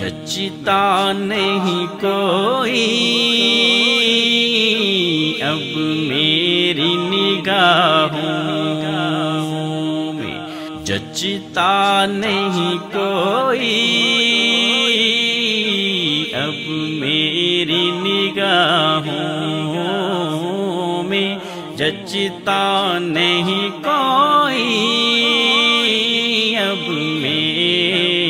जचता नहीं कोई। अब मेरी निगाहों में जचता नहीं कोई। अब मेरी निगाहों में जचता नहीं कोई। अब मेरी